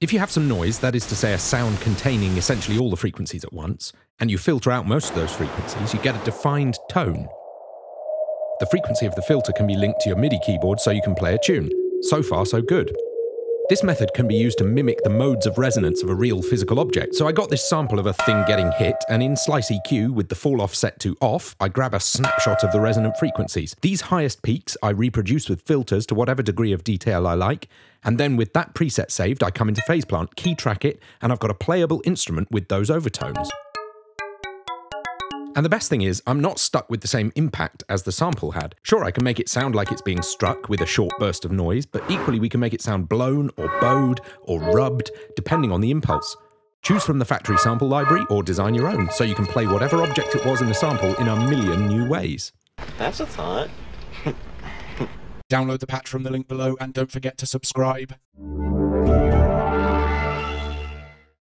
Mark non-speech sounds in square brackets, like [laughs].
If you have some noise, that is to say a sound containing essentially all the frequencies at once, and you filter out most of those frequencies, you get a defined tone. The frequency of the filter can be linked to your MIDI keyboard so you can play a tune. So far, so good. This method can be used to mimic the modes of resonance of a real physical object. So I got this sample of a thing getting hit, and in Slice EQ with the fall off set to off, I grab a snapshot of the resonant frequencies. These highest peaks I reproduce with filters to whatever degree of detail I like, and then with that preset saved, I come into Phase Plant, key track it, and I've got a playable instrument with those overtones. And the best thing is, I'm not stuck with the same impact as the sample had. Sure, I can make it sound like it's being struck with a short burst of noise, but equally we can make it sound blown or bowed or rubbed, depending on the impulse. Choose from the factory sample library or design your own, so you can play whatever object it was in the sample in a million new ways. That's a thought. [laughs] Download the patch from the link below and don't forget to subscribe.